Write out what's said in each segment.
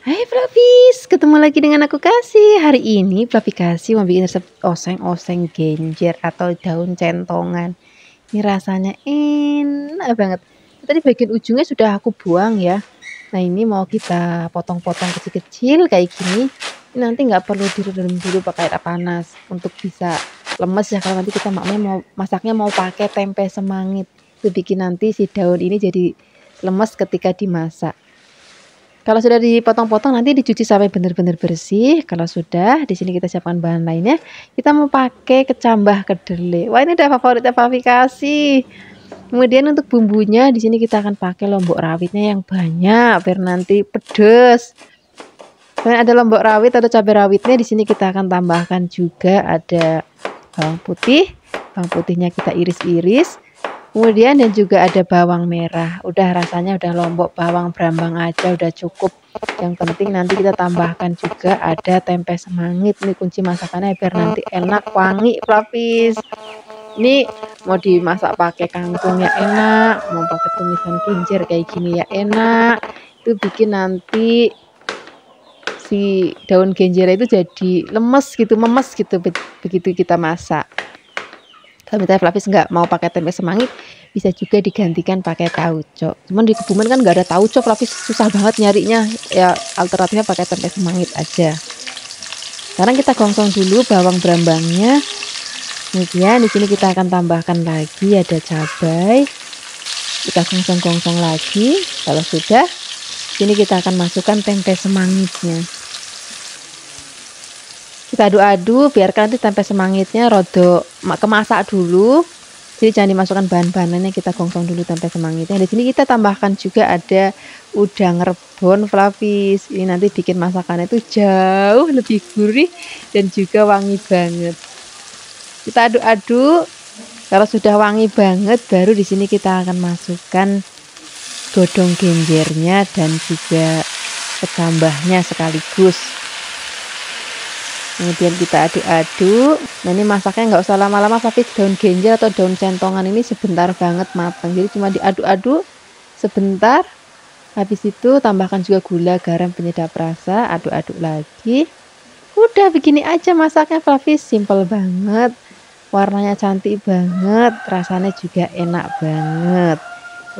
Hai Flavis, ketemu lagi dengan aku Kasih. Hari ini Flavi Kasih mau bikin resep oseng-oseng genjer atau daun centongan. Ini rasanya enak banget. Tadi bagian ujungnya sudah aku buang ya. Nah ini mau kita potong-potong kecil-kecil kayak gini. Ini nanti nggak perlu direndam dulu pakai air panas untuk bisa lemes ya kalau nanti kita mau masaknya mau pakai tempe semangit. Itu bikin nanti si daun ini jadi lemes ketika dimasak. Kalau sudah dipotong-potong nanti dicuci sampai benar-benar bersih. Kalau sudah, di sini kita siapkan bahan lainnya. Kita mau pakai kecambah kedelai. Wah, ini udah favorit evafikasi. Kemudian untuk bumbunya di sini kita akan pakai lombok rawitnya yang banyak biar nanti pedes. Dan ada lombok rawit atau cabai rawitnya di sini kita akan tambahkan juga ada bawang putih. Bawang putihnya kita iris-iris Kemudian dan juga ada bawang merah. Udah rasanya udah lombok bawang brambang aja udah cukup. Yang penting nanti kita tambahkan juga ada tempe semangit. Ini kunci masakannya biar nanti enak, wangi, pelapis. Ini mau dimasak pakai kangkung ya enak, mau pakai tumisan kincir kayak gini ya enak. Itu bikin nanti si daun genjera itu jadi lemes gitu, memes gitu begitu kita masak. Kalau misalnya Flavis nggak mau pakai tempe semangit, bisa juga digantikan pakai tauco. Cuman di Kebumen kan nggak ada tauco, Flavis susah banget nyarinya. Ya alternatifnya pakai tempe semangit aja. Sekarang kita gongsong dulu bawang brambangnya. Kemudian di sini kita akan tambahkan lagi ada cabai. Kita gongsong-gongsong lagi. Kalau sudah, sini kita akan masukkan tempe semangitnya kita aduk-aduk biarkan nanti tempe semangitnya rodo kemasak dulu. Jadi jangan dimasukkan bahan-bahannya kita gongsong dulu tempe semangitnya. Di sini kita tambahkan juga ada udang rebon flavis ini nanti bikin masakannya itu jauh lebih gurih dan juga wangi banget. Kita aduk-aduk kalau sudah wangi banget baru di sini kita akan masukkan godong genjernya dan juga kecambahnya sekaligus kemudian kita aduk-aduk. Nah ini masaknya nggak usah lama-lama tapi daun genjer atau daun centongan ini sebentar banget matang. Jadi cuma diaduk-aduk sebentar. Habis itu tambahkan juga gula garam penyedap rasa. Aduk-aduk lagi. Udah begini aja masaknya Flavis simple banget. Warnanya cantik banget. Rasanya juga enak banget.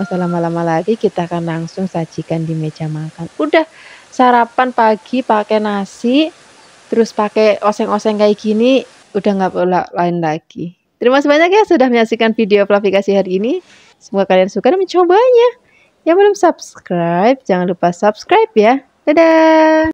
Usah lama-lama lagi kita akan langsung sajikan di meja makan. Udah sarapan pagi pakai nasi terus pakai oseng-oseng kayak gini udah nggak perlu lain lagi. Terima kasih banyak ya sudah menyaksikan video aplikasi hari ini. Semoga kalian suka dan mencobanya. Yang belum subscribe, jangan lupa subscribe ya. Dadah!